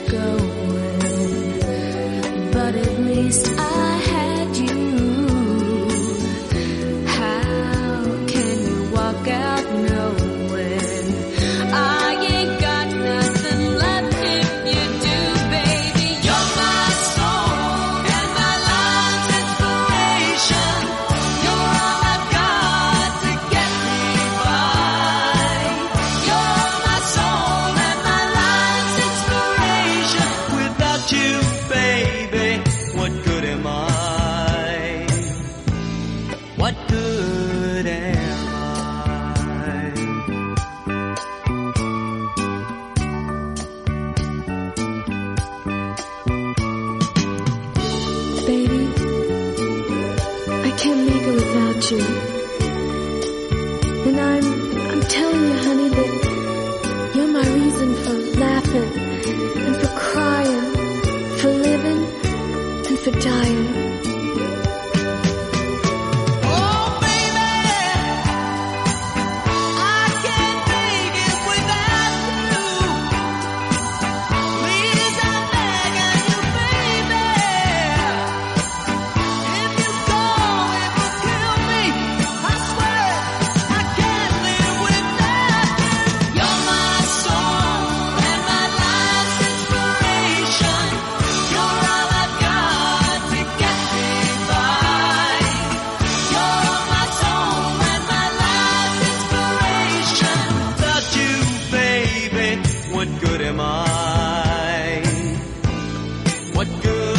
much going, but at least I What good am I? Baby, I can't make it without you. And I'm, I'm telling you, honey, that you're my reason for laughing and for crying, for living and for dying. Good?